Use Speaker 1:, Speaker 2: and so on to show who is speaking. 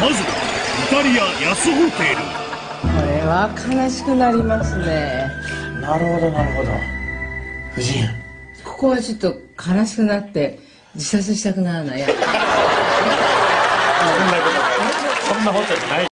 Speaker 1: まずはイタリア安ホテル。
Speaker 2: これは悲しくなりますね。
Speaker 3: なるほどなるほど。夫人。
Speaker 2: ここはちょっと悲しくなって自殺したくなるない。
Speaker 3: そんなことない。そんなホテルない。